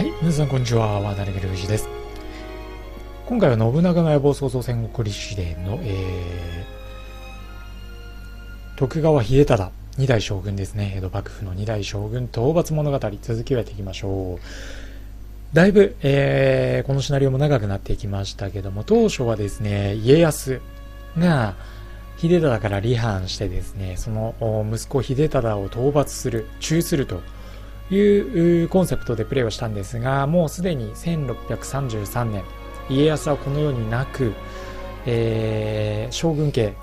はい、皆さんこんにちは。渡辺隆二です。今回は信長の野望創造戦国立志伝の、えー、徳川秀忠二代将軍ですね。江戸幕府の二代将軍討伐物語、続きをやっていきましょう。だいぶ、えー、このシナリオも長くなってきましたけども、当初はですね、家康が、秀忠から離反してですね、その息子秀忠を討伐する、中するというコンセプトでプレーをしたんですが、もうすでに1633年、家康はこのようになく、えー、将軍家、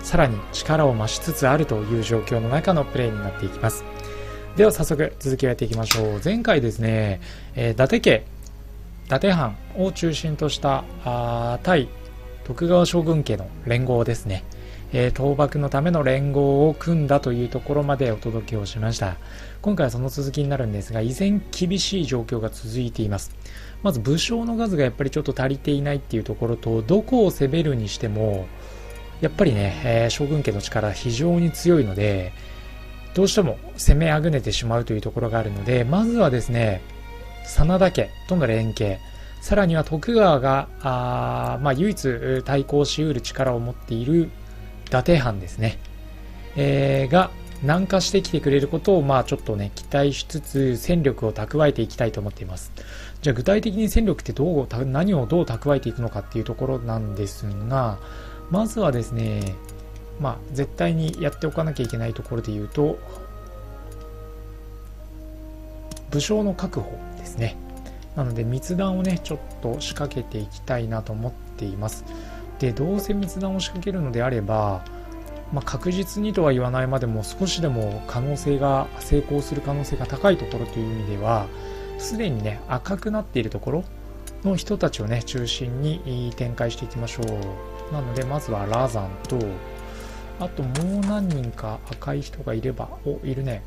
さらに力を増しつつあるという状況の中のプレーになっていきます。では早速続きをやっていきましょう。前回ですね、えー、伊達家、伊達藩を中心としたあ対徳川将軍家の連合ですね。えー、倒幕のための連合を組んだというところまでお届けをしました。今回はその続きになるんですが依然厳しい状況が続いています。まず武将の数がやっぱりちょっと足りていないっていうところとどこを攻めるにしてもやっぱりね、えー、将軍家の力非常に強いのでどうしても攻めあぐねてしまうというところがあるのでまずはですね真田家との連携さらには徳川があ、まあ、唯一対抗しうる力を持っている伊達藩ですね、えー、が南下してきてくれることをまあちょっとね期待しつつ戦力を蓄えていきたいと思っています。じゃあ具体的に戦力ってどう何をどう蓄えていくのかっていうところなんですがまずはですねまあ絶対にやっておかなきゃいけないところで言うと武将の確保ですね。なので密談をねちょっと仕掛けていきたいなと思っています。でどうせ密談を仕掛けるのであれば、まあ、確実にとは言わないまでも少しでも可能性が成功する可能性が高いところという意味ではすでにね赤くなっているところの人たちをね中心に展開していきましょう。なのでまずはラザンとあともう何人か赤い人がいればおいるね。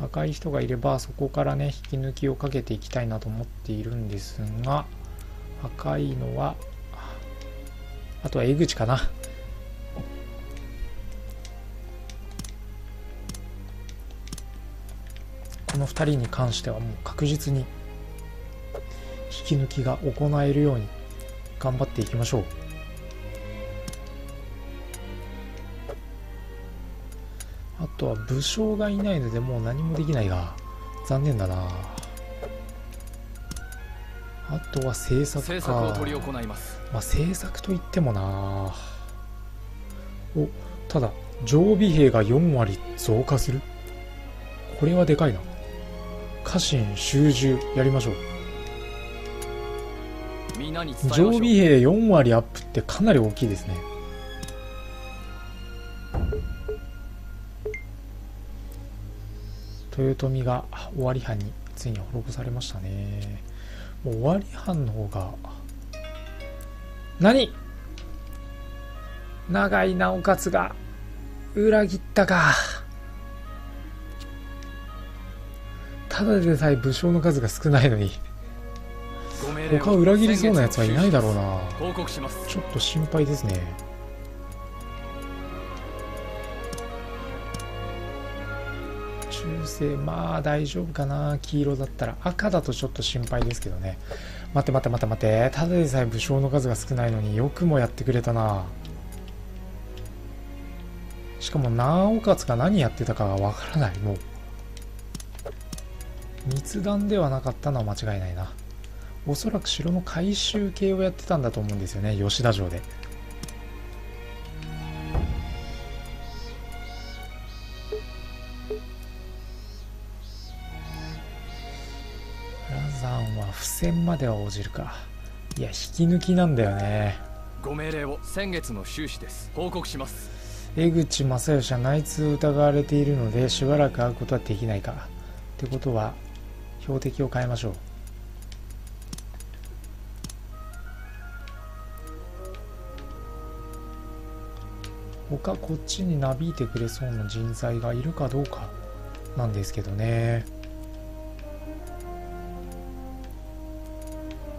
赤い人がいればそこからね引き抜きをかけていきたいなと思っているんですが赤いのはあとは江口かな。この2人に関してはもう確実に引き抜きが行えるように頑張っていきましょう。あとは武将がいないのでもう何もできないが残念だなあとは政策か。政策を取り行います。まあ、政策といってもな。おただ常備兵が4割増加する。これはでかいな。家臣習従やりましょう。常備兵4割アップってかなり大きいですね。豊臣が尾張藩についに滅ぼされましたねもう尾張藩の方が何？長いなおかつが裏切ったか。ただでさえ武将の数が少ないのに他裏切りそうなやつはいないだろうな。ちょっと心配ですね中世まあ大丈夫かな。黄色だったら赤だとちょっと心配ですけどね。待って待って待って待って。ただでさえ武将の数が少ないのによくもやってくれたな。しかもなおかつが何やってたかがわからない。もう。密談ではなかったのは間違いないな。おそらく城の改修系をやってたんだと思うんですよね。吉田城で。戦までは応じるか。いや引き抜きなんだよね。ご命令を先月の収支です。報告します。江口正義は内通を疑われているのでしばらく会うことはできないか。ってことは標的を変えましょう。他こっちになびいてくれそうな人材がいるかどうかなんですけどね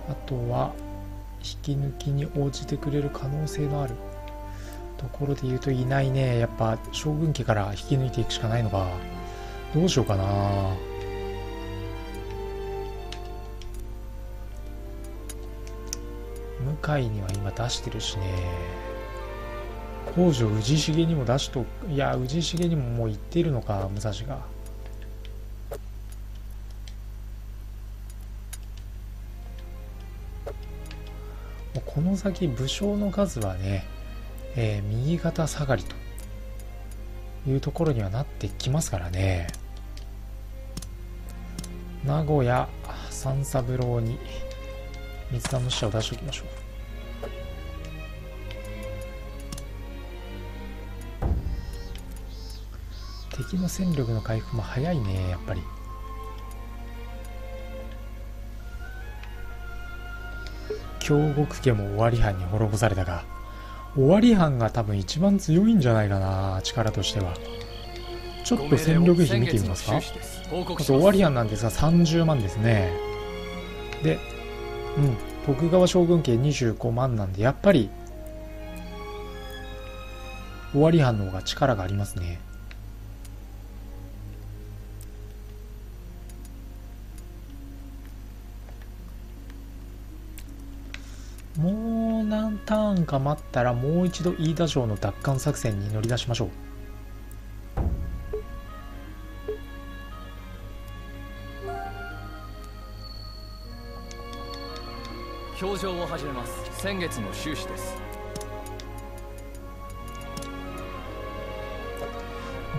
あとは引き抜きに応じてくれる可能性のある。ところで言うといないね。やっぱ将軍家から引き抜いていくしかないのか。どうしようかな。向井には今出してるしね。北条氏重にも出しといや氏重にももう行ってるのか武蔵が。この先武将の数はね、えー右肩下がりというところにはなってきますからね。名古屋三三郎に三つ葉の使者を出しておきましょう。敵の戦力の回復も早いねやっぱり。京極家も尾張藩に滅ぼされたが尾張藩が多分一番強いんじゃないかな力としては。ちょっと戦力比見てみますか。報告しあと尾張藩なんですが30万ですね。でうん徳川将軍家25万なんでやっぱり尾張藩の方が力がありますね何ターンか待ったらもう一度飯田城の奪還作戦に乗り出しましょう。表情を始めます。先月の収支です。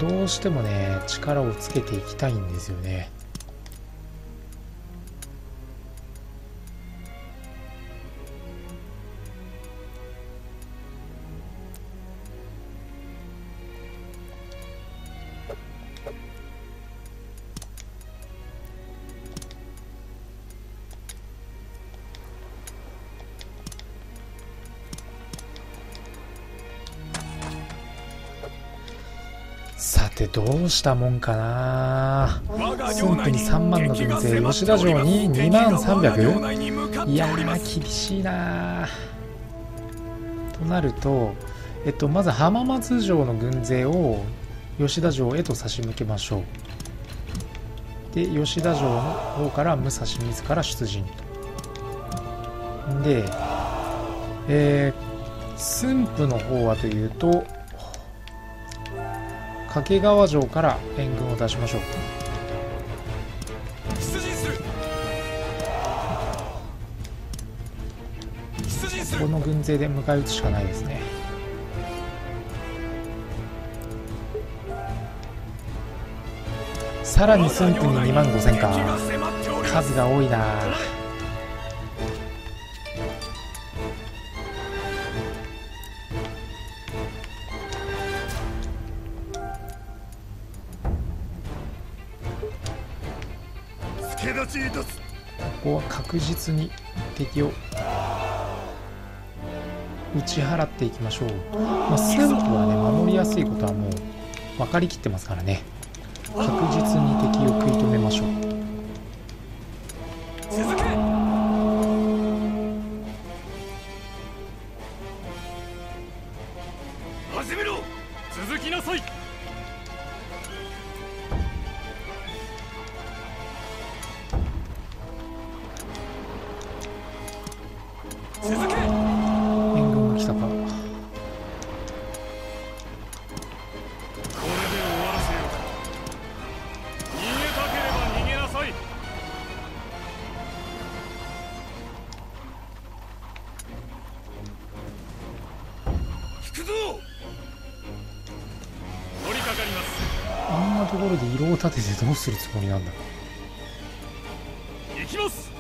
どうしてもね力をつけていきたいんですよねしたもんかな。駿府に3万の軍勢吉田城に2万 300? いやー厳しいなとなるとえっとまず浜松城の軍勢を吉田城へと差し向けましょう。で吉田城の方から武蔵自ら出陣。とでえー、駿府の方はというと掛川城から援軍を出しましょう。この軍勢で迎え撃つしかないですね。さらに駿府に2万5000か。数が多いな。確実に敵を打ち払っていきましょう、まあ、駿府はね守りやすいことはもう分かりきってますからね。確実に敵を食い止めましょうどうするつもりなんだ？行きます。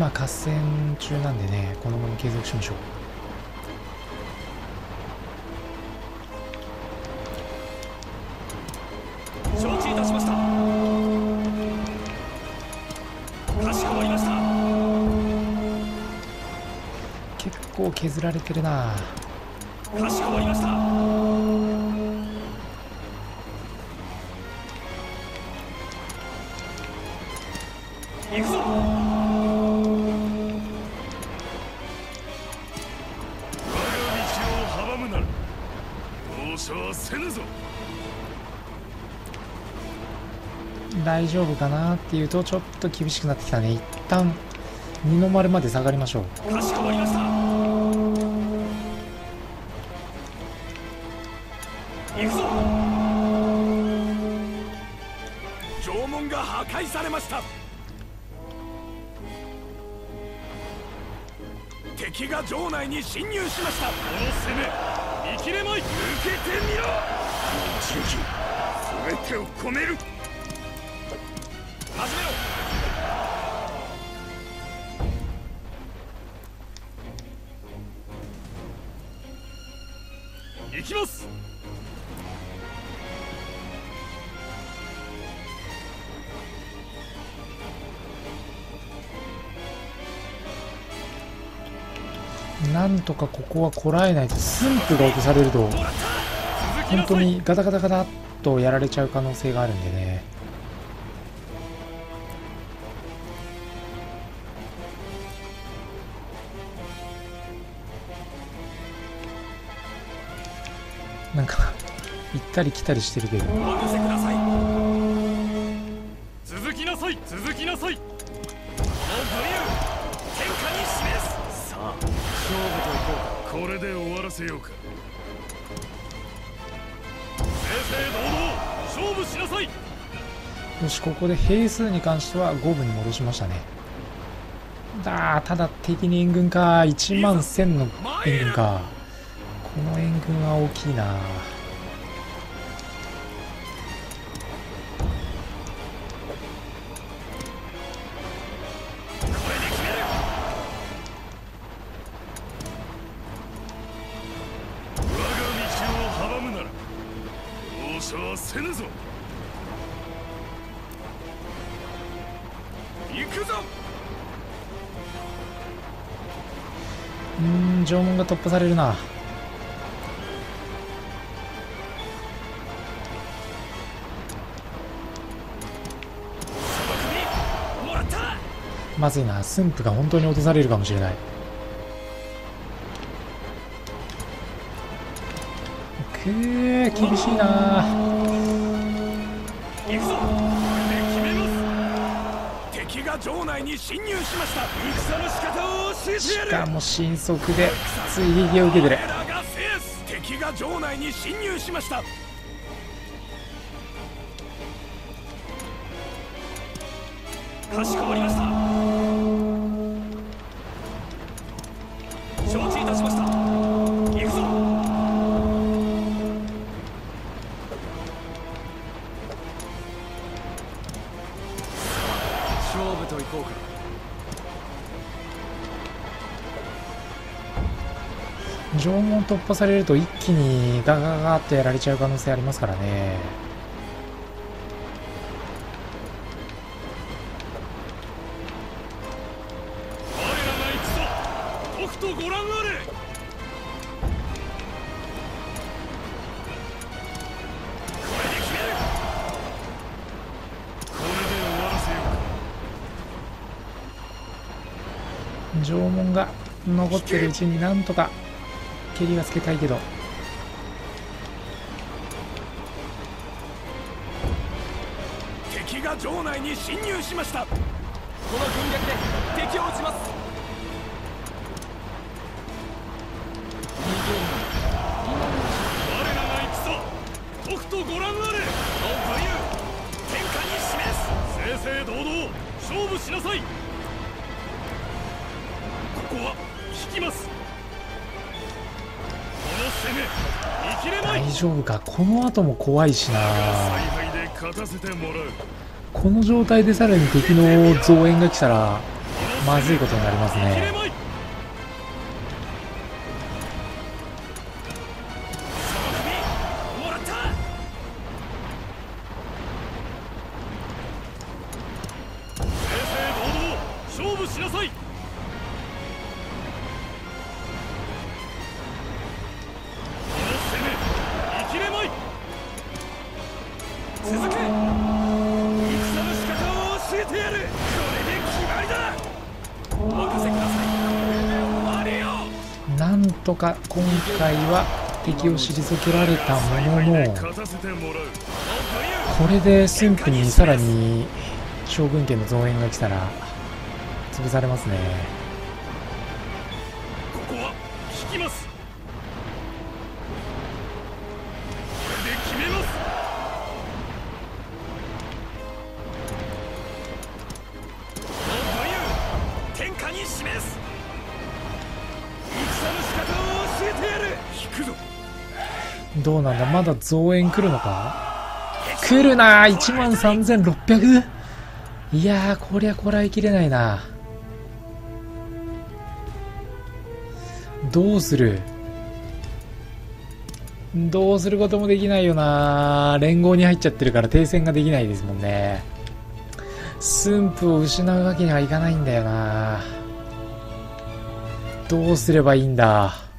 今合戦中なんでねこのまま継続しましょう。承知いたしました。かしこまりました。結構削られてるな。かしこまりました。行くぞせぬぞ。大丈夫かなっていうとちょっと厳しくなってきたね。一旦二の丸まで下がりましょう。かしこまりました。行くぞ。城門が破壊されました。敵が城内に侵入しました。この攻め生きれまい。受けてみろ。一撃全てを込める。なんとかここはこらえないと駿府が落とされると本当にガタガタガタっとやられちゃう可能性があるんでね。なんか行ったり来たりしてるけど。せようか。正々堂々勝負しなさい。よしここで兵数に関しては五分に戻しましたね。だーただ敵に援軍か。1万1000の援軍か。この援軍は大きいな。せぬぞ。行くぞ。うーん城門が突破されるな。まずいな。駿府が本当に落とされるかもしれない。厳しいな城内に侵入しました。戦の仕方を教えてしやる。かも神速で追撃を受けてる。敵が城内に侵入しました。かしこまりました城門突破されると一気にガガガガッとやられちゃう可能性ありますからね。我らが行くぞとくとご覧あれ。これで決めるこれで終わらせよう。か城門が残ってるうちになんとか蹴りがつけたいけど。敵が城内に侵入しました。この軍略で敵を撃ちます。我らが行くぞ。とくとご覧あれ。の武勇。天下に示す。正々堂々。勝負しなさい。ここは引きます。大丈夫か？この後も怖いしな。この状態でさらに敵の増援が来たらまずいことになりますねか今回は敵を退けられたもののこれで駿府にさらに将軍家の増援が来たら潰されますね。ここは引きます。に示す。戦の仕方を。どうなんだ？まだ増援来るのか？来るな！1万 3600? いやーこりゃこらえきれないな。どうする？どうすることもできないよな。連合に入っちゃってるから停戦ができないですもんね。駿府を失うわけにはいかないんだよな。どうすればいいんだ？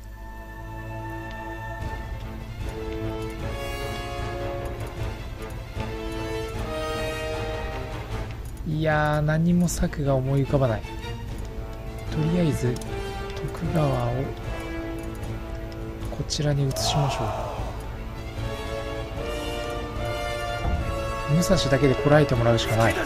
やー何も策が思い浮かばない。とりあえず徳川をこちらに移しましょう。武蔵だけでこらえてもらうしかない。い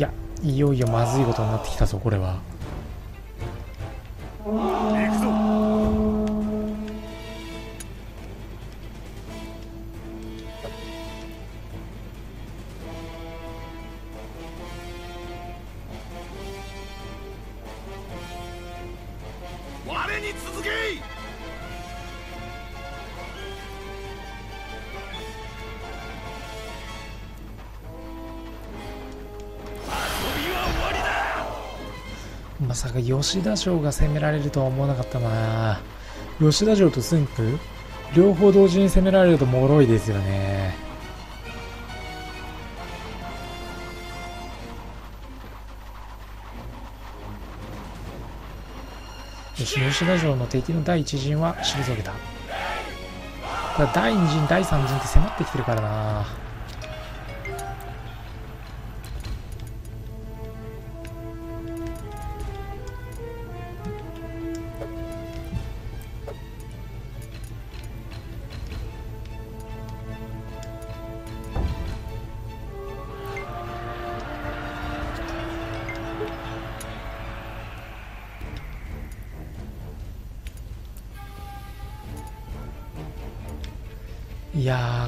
やいよいよまずいことになってきたぞこれは。行くぞさか吉田城が攻められるとは思わなかったな。吉田城と駿府両方同時に攻められると脆いですよね。よし吉田城の敵の第一陣は退けた。第二陣第三陣って迫ってきてるからな。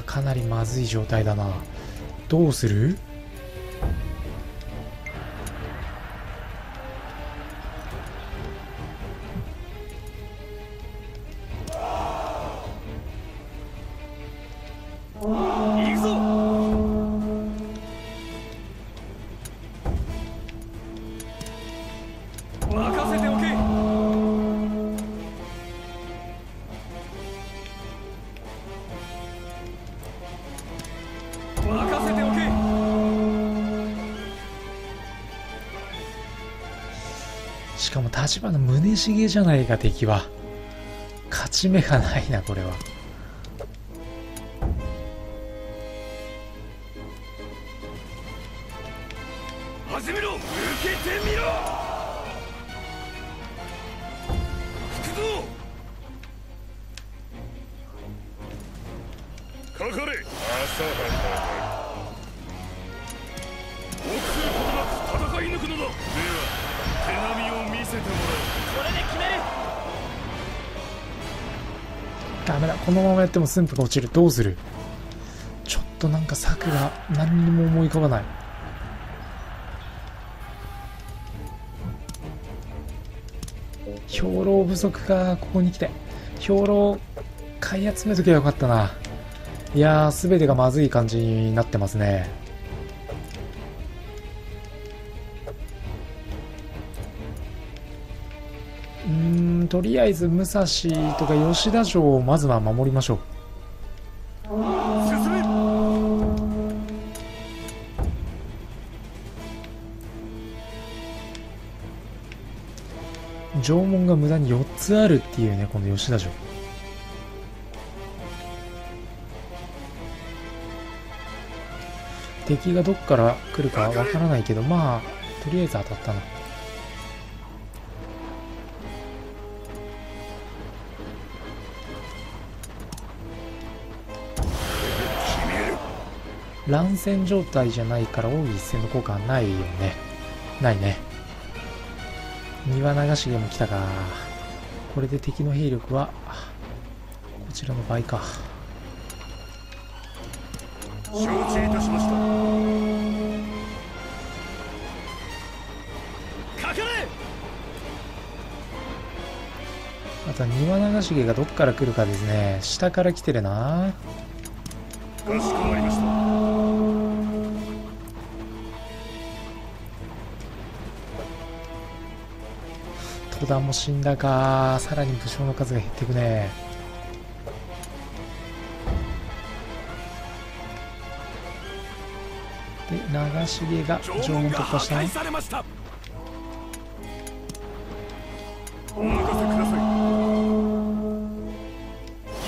かなりまずい状態だな。どうする？しかも立花宗茂じゃないか敵は。勝ち目がないなこれは。やっても駿府が落ちる。どうする？ちょっとなんか策が何にも思い浮かばない。兵糧不足がここに来て。兵糧買い集めときゃよかったな。いやー全てがまずい感じになってますね。とりあえず武蔵とか吉田城をまずは守りましょう。進め城門が無駄に4つあるっていうねこの吉田城。敵がどっから来るかわからないけどまあとりあえず当たったな。乱戦状態じゃないから奥義一戦の効果はないよね。ないね。庭流し毛も来たか。これで敵の兵力はこちらの倍か。承知いたしました。かかれ！あとは庭流し毛がどっから来るかですね。下から来てるな。かしこまりました戸田も死んだか。さらに武将の数が減っていくね。で流し毛が縄縄文突破した壊されましたお任せください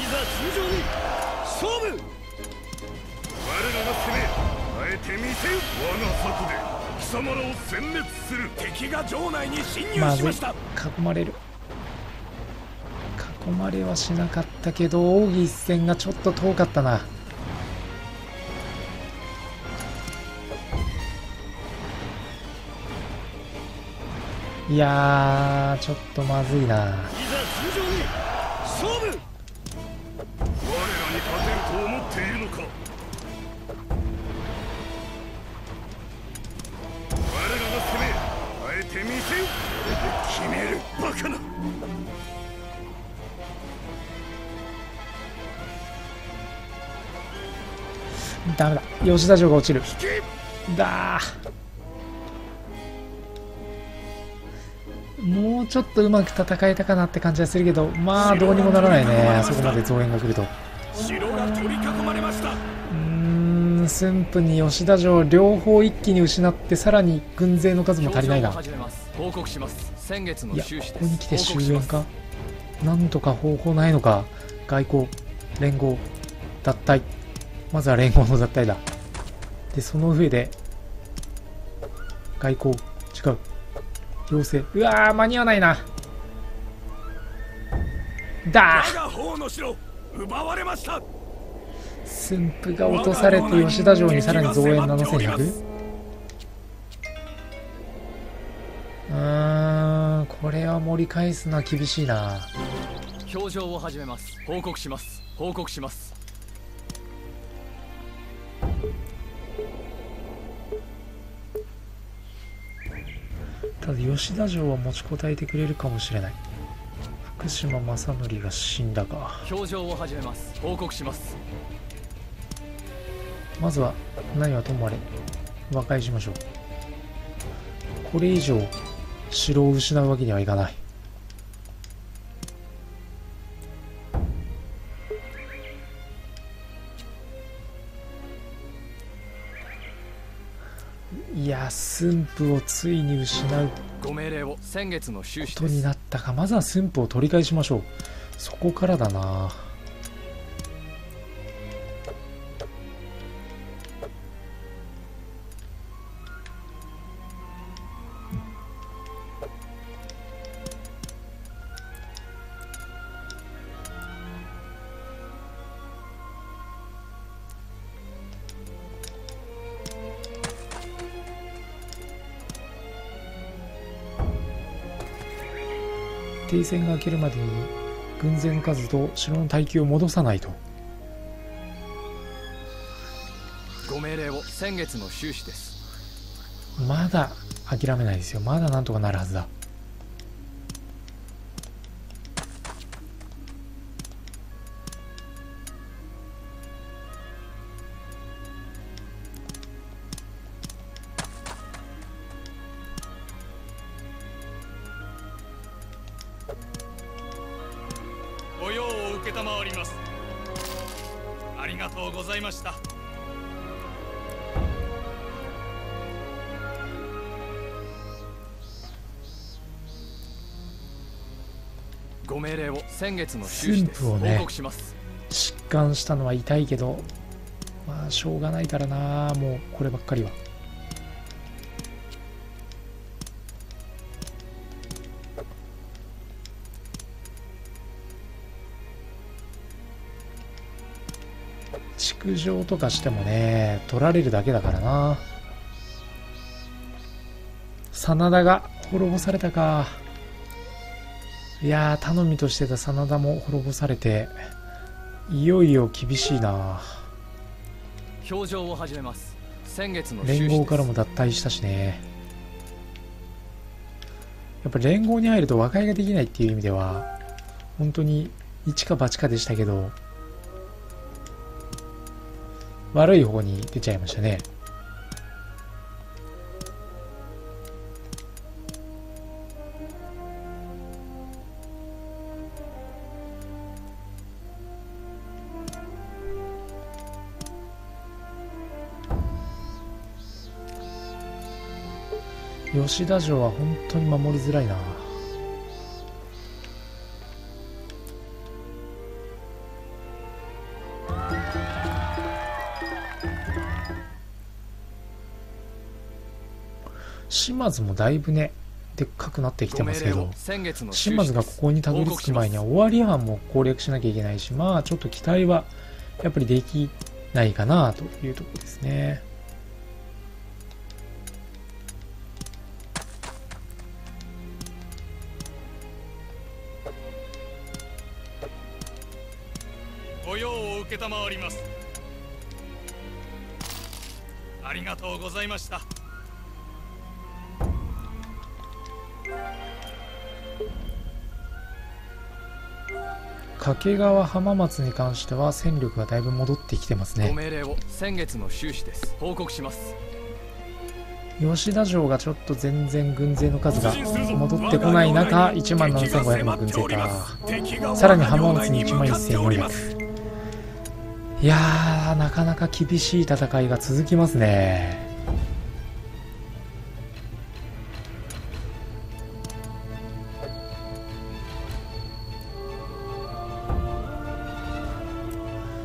いざ尋常に勝負。我らが攻めあえて見せよ。我が策で。貴様らを殲滅する敵が城内に侵入まずいしました囲まれる。囲まれはしなかったけど奥義一戦がちょっと遠かったな。いやちょっとまずいな。て見せよ。決めるバカな。ダメだ。吉田城が落ちる。だー。もうちょっとうまく戦えたかなって感じはするけどまあどうにもならないね。あそこまで増援が来ると。う城が取り囲まれましたーん駿府に吉田城両方一気に失ってさらに軍勢の数も足りないが。表情を始めます報告します。先月のいやここに来て終焉か。なんとか方法ないのか。外交連合脱退。まずは連合の脱退だ。でその上で外交違う。要請。うわー間に合わないな。だ我が方の城奪われました駿府が落とされて吉田城にさらに増援7100うーんこれは盛り返すのは厳しいな。表情を始めます。報告します。報告します。ただ吉田城は持ちこたえてくれるかもしれない。福島正則が死んだか。表情を始めます。報告しますまずは何はともあれ和解しましょう。これ以上城を失うわけにはいかない。いや駿府をついに失う。ご命令を先月の収支ことになったか。まずは駿府を取り返しましょう。そこからだな停戦が明けるまでに軍勢の数と城の耐久を戻さないと。ご命令を先月の収支です。まだ諦めないですよ。まだなんとかなるはずだご命令を先月の収支です。をね。報告します。疾患したのは痛いけどまあしょうがないからな。もうこればっかりは。築城とかしてもね取られるだけだからな。真田が滅ぼされたかいやー頼みとしてた真田も滅ぼされていよいよ厳しいな。表情を始めます。先月の連合からも脱退したしね。やっぱ連合に入ると和解ができないっていう意味では本当に一か八かでしたけど悪い方に出ちゃいましたね吉田城は本当に守りづらいな。島津もだいぶね、でっかくなってきてますけど、島津がここにたどり着く前には終わり班も攻略しなきゃいけないし、まあちょっと期待はやっぱりできないかなというところですね。承ります。ありがとうございました。掛川浜松に関しては戦力がだいぶ戻ってきてますね。ご命令を先月の収支です。報告します。吉田城がちょっと全然軍勢の数が戻ってこない中1万7500の軍勢か。さらに浜松に1万1400いやーなかなか厳しい戦いが続きますね。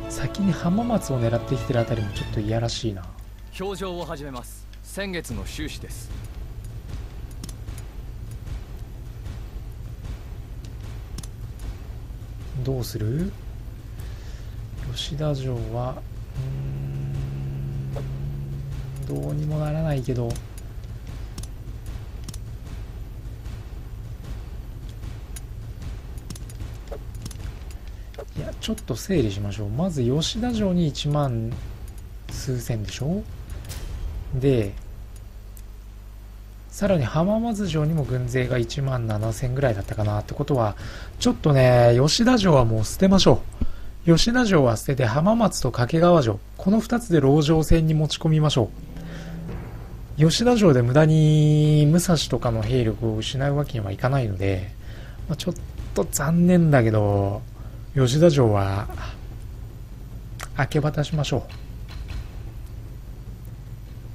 先に浜松を狙ってきてるあたりもちょっといやらしいな。表情を始めます。先月の収支です。どうする？吉田城はうんどうにもならないけどいやちょっと整理しましょう。まず吉田城に1万数千でしょ？でさらに浜松城にも軍勢が1万7000ぐらいだったかなってことはちょっとね吉田城はもう捨てましょう。吉田城は捨てて浜松と掛川城、この2つで籠城戦に持ち込みましょう。吉田城で無駄に武蔵とかの兵力を失うわけにはいかないので、まあ、ちょっと残念だけど、吉田城は明け渡しましょ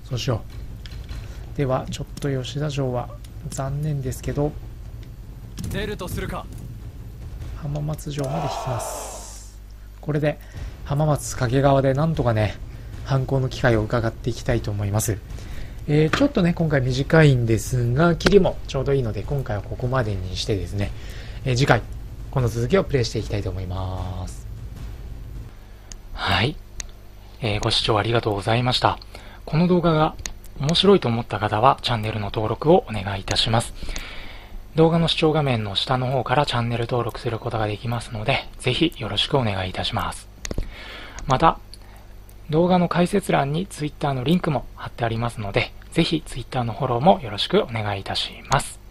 う。そうしよう。では、ちょっと吉田城は残念ですけど、出るとするか浜松城まで引きます。これで浜松掛川でなんとかね、犯行の機会を伺っていきたいと思います。えー、ちょっとね、今回短いんですが、切りもちょうどいいので、今回はここまでにしてですね、えー、次回、この続きをプレイしていきたいと思います。はい。えー、ご視聴ありがとうございました。この動画が面白いと思った方は、チャンネルの登録をお願いいたします。動画の視聴画面の下の方からチャンネル登録することができますので、ぜひよろしくお願いいたします。また、動画の解説欄に Twitter のリンクも貼ってありますので、ぜひ Twitter のフォローもよろしくお願いいたします。